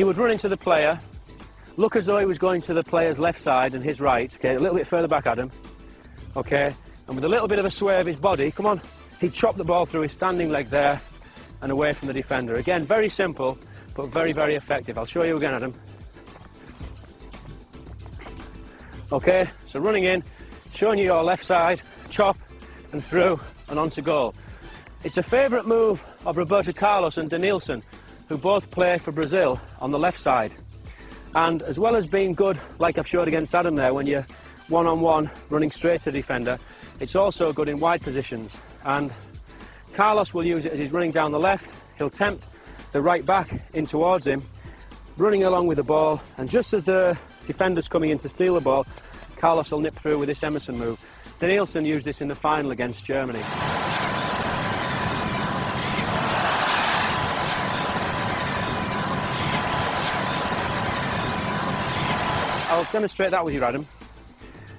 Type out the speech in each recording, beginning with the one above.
he would run into the player, look as though he was going to the player's left side and his right, okay, a little bit further back, Adam, okay, and with a little bit of a sway of his body, come on, he'd chop the ball through his standing leg there and away from the defender. Again, very simple, but very, very effective. I'll show you again, Adam. Okay, so running in, showing you your left side, chop and through and onto goal. It's a favourite move of Roberto Carlos and Denilson, who both play for Brazil on the left side. And as well as being good, like I've showed against Adam there, when you're one-on-one running straight to the defender, it's also good in wide positions. And Carlos will use it as he's running down the left. He'll tempt the right back in towards him, running along with the ball. And just as the defender's coming in to steal the ball, Carlos will nip through with this Emerson move. Denilson used this in the final against Germany. I'll demonstrate that with you, Adam.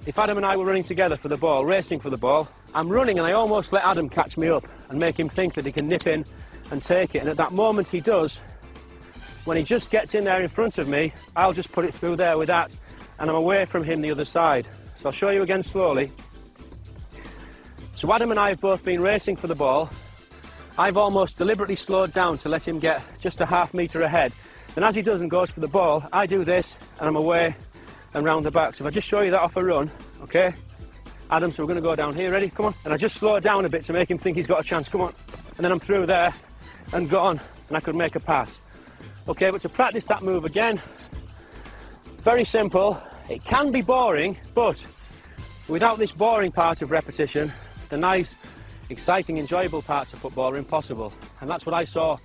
If Adam and I were running together for the ball, racing for the ball, I'm running and I almost let Adam catch me up and make him think that he can nip in and take it. And at that moment he does, when he just gets in there in front of me, I'll just put it through there with that and I'm away from him the other side. So I'll show you again slowly. So Adam and I have both been racing for the ball. I've almost deliberately slowed down to let him get just a half metre ahead. And as he does and goes for the ball, I do this and I'm away and round the back. So if I just show you that off a run, okay? Adam, so we're going to go down here, ready? Come on. And I just slow it down a bit to make him think he's got a chance, come on. And then I'm through there and gone, and I could make a pass. Okay, but to practice that move again, very simple. It can be boring, but without this boring part of repetition, the nice, exciting, enjoyable parts of football are impossible. And that's what I saw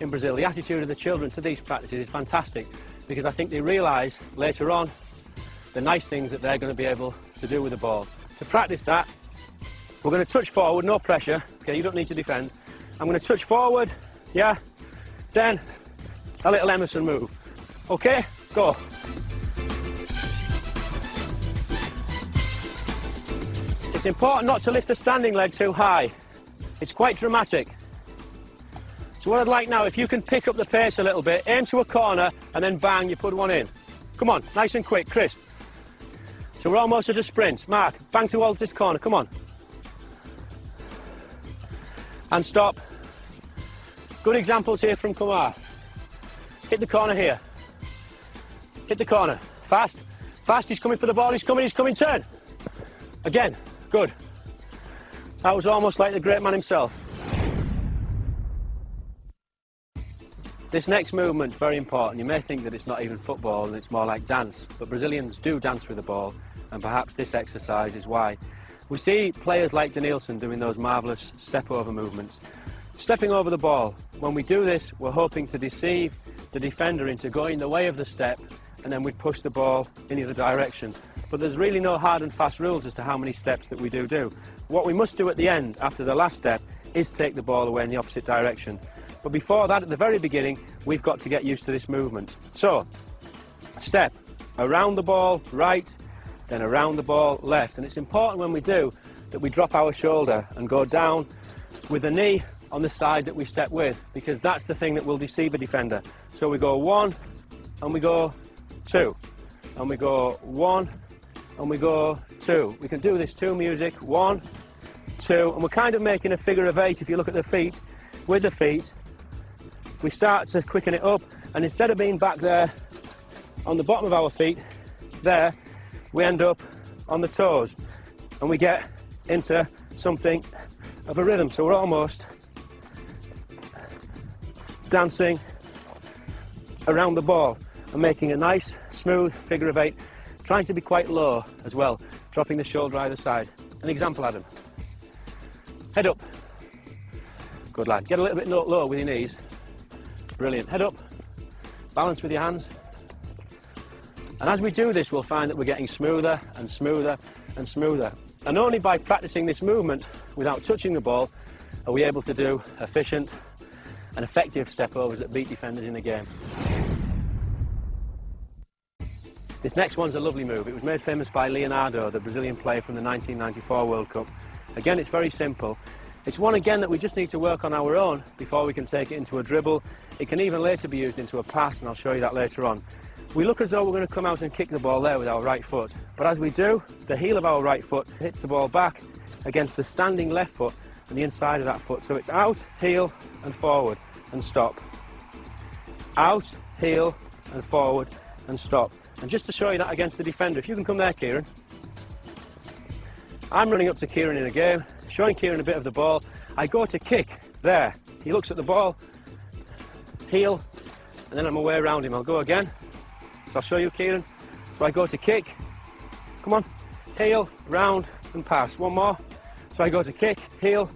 in Brazil. The attitude of the children to these practices is fantastic because I think they realise later on the nice things that they're going to be able to do with the ball. To practice that, we're going to touch forward, no pressure. Okay, you don't need to defend. I'm going to touch forward, yeah, then a little Emerson move. Okay, go. It's important not to lift the standing leg too high. It's quite dramatic. So what I'd like now, if you can pick up the pace a little bit, aim to a corner, and then bang, you put one in. Come on, nice and quick, crisp. So we're almost at a sprint. Mark, bang towards this corner, come on. And stop. Good examples here from Kumar. Hit the corner here. Hit the corner. Fast. Fast, he's coming for the ball, he's coming, he's coming, turn. Again, good. That was almost like the great man himself. This next movement is very important. You may think that it's not even football and it's more like dance, but Brazilians do dance with the ball, and perhaps this exercise is why. We see players like Denilson doing those marvellous step over movements. Stepping over the ball. When we do this, we're hoping to deceive the defender into going the way of the step, and then we'd push the ball in either direction. But there's really no hard and fast rules as to how many steps that we do do. What we must do at the end, after the last step, is take the ball away in the opposite direction. But before that, at the very beginning, we've got to get used to this movement. So, step around the ball, right, then around the ball, left. And it's important when we do that we drop our shoulder and go down with the knee on the side that we step with, because that's the thing that will deceive a defender. So we go one, and we go two, and we go one, and we go two. We can do this to music, one, two, and we're kind of making a figure of eight if you look at the feet, with the feet, we start to quicken it up and instead of being back there on the bottom of our feet there we end up on the toes and we get into something of a rhythm. So we're almost dancing around the ball and making a nice smooth figure of eight trying to be quite low as well dropping the shoulder either side. An example Adam. Head up. Good lad. Get a little bit lower with your knees Brilliant. Head up, balance with your hands. And as we do this, we'll find that we're getting smoother and smoother and smoother. And only by practicing this movement without touching the ball are we able to do efficient and effective step overs that beat defenders in the game. This next one's a lovely move. It was made famous by Leonardo, the Brazilian player from the 1994 World Cup. Again, it's very simple. It's one again that we just need to work on our own before we can take it into a dribble. It can even later be used into a pass and I'll show you that later on. We look as though we're going to come out and kick the ball there with our right foot, but as we do, the heel of our right foot hits the ball back against the standing left foot and the inside of that foot. So it's out, heel and forward and stop. Out, heel and forward and stop. And just to show you that against the defender, if you can come there, Kieran. I'm running up to Kieran in a game, showing Kieran a bit of the ball. I go to kick there. He looks at the ball, heel, and then I'm away around him. I'll go again. So I'll show you, Kieran. So I go to kick. Come on. Heel, round, and pass. One more. So I go to kick, heel,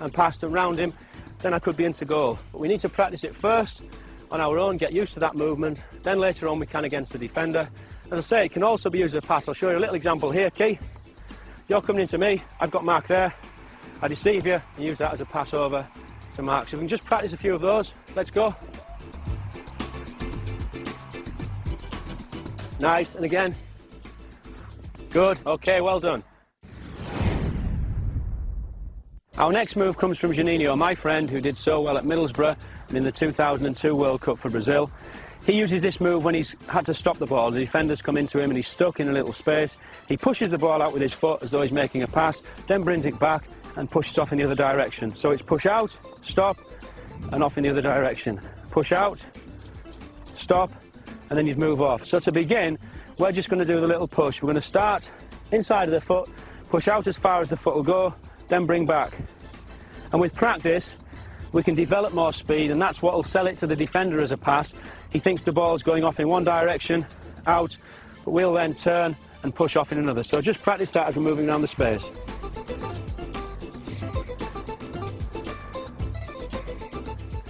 and pass and round him. Then I could be into goal. But we need to practice it first on our own, get used to that movement. Then later on we can against the defender. As I say, it can also be used as a pass. I'll show you a little example here, Key. You're coming into me, I've got Mark there. I deceive you and use that as a pass over to Mark. So we can just practice a few of those. Let's go. Nice, and again. Good, okay, well done. Our next move comes from Juninho, my friend who did so well at Middlesbrough and in the 2002 World Cup for Brazil. He uses this move when he's had to stop the ball. The defenders come into him and he's stuck in a little space. He pushes the ball out with his foot as though he's making a pass, then brings it back and pushes off in the other direction. So it's push out, stop, and off in the other direction. Push out, stop, and then you'd move off. So to begin, we're just going to do the little push. We're going to start inside of the foot, push out as far as the foot will go, then bring back. And with practice, we can develop more speed, and that's what will sell it to the defender as a pass. He thinks the ball's going off in one direction, out, but we'll then turn and push off in another. So just practice that as we're moving around the space.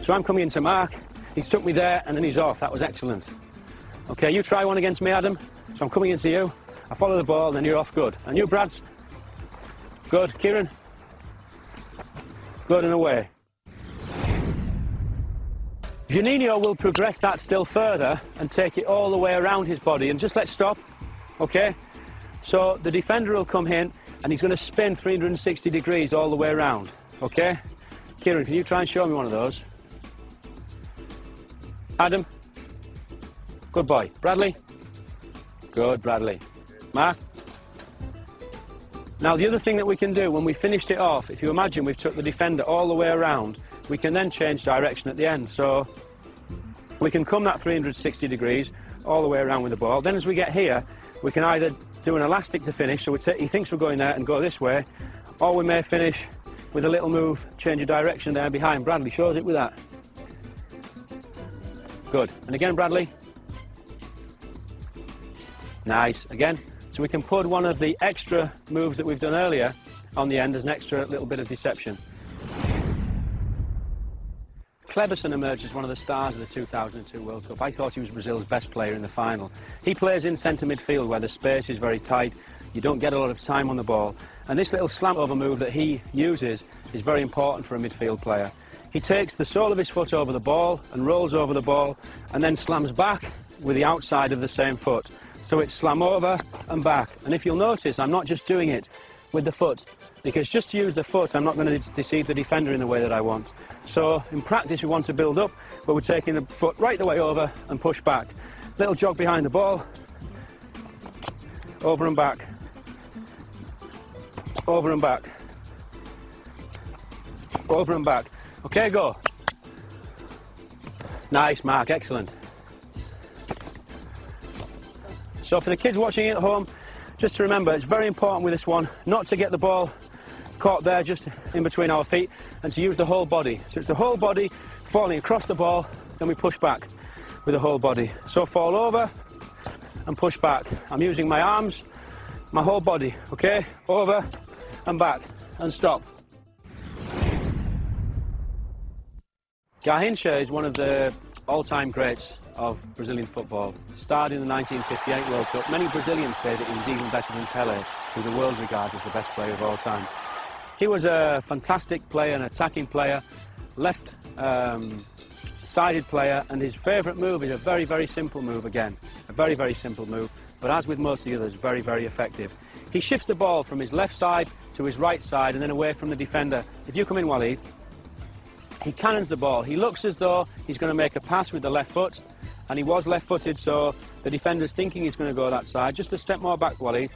So I'm coming into Mark, he's took me there and then he's off, that was excellent. Okay, you try one against me, Adam. So I'm coming into you, I follow the ball, and then you're off good. And you, Brads? Good. Kieran? Good and away. Juninho will progress that still further and take it all the way around his body. And just let's stop, okay? So the defender will come in and he's going to spin 360 degrees all the way around, okay? Kieran, can you try and show me one of those? Adam? Good boy. Bradley? Good, Bradley. Mark? Now the other thing that we can do when we finished it off, if you imagine we've took the defender all the way around, we can then change direction at the end. So we can come that 360 degrees all the way around with the ball. Then as we get here, we can either do an elastic to finish, so he thinks we're going there and go this way, or we may finish with a little move, change of direction there behind. Bradley shows it with that. Good. And again, Bradley. Nice. Again. So we can put one of the extra moves that we've done earlier on the end as an extra little bit of deception. Kleberson emerged as one of the stars of the 2002 World Cup. I thought he was Brazil's best player in the final. He plays in centre midfield where the space is very tight, you don't get a lot of time on the ball, and this little slant over move that he uses is very important for a midfield player. He takes the sole of his foot over the ball and rolls over the ball and then slams back with the outside of the same foot. So it's slam over and back. And if you'll notice, I'm not just doing it with the foot, because just to use the foot, I'm not going to deceive the defender in the way that I want. So in practice, we want to build up, but we're taking the foot right the way over and push back. Little jog behind the ball, over and back, over and back, over and back. Okay, go. Nice, Mark, excellent. So for the kids watching at home, just to remember, it's very important with this one not to get the ball caught there just in between our feet and to use the whole body. So it's the whole body falling across the ball, then we push back with the whole body. So fall over and push back. I'm using my arms, my whole body, okay? Over and back and stop. Garrincha is one of the all-time greats of Brazilian football. Starred in the 1958 World Cup. Many Brazilians say that he was even better than Pelé, who the world regards as the best player of all time. He was a fantastic player, an attacking player, left-sided um, player, and his favourite move is a very, very simple move again. A very, very simple move, but as with most of the others, very, very effective. He shifts the ball from his left side to his right side and then away from the defender. If you come in, Waleed, he cannons the ball. He looks as though he's going to make a pass with the left foot, and he was left-footed, so the defender's thinking he's going to go that side. Just a step more back, Waleed.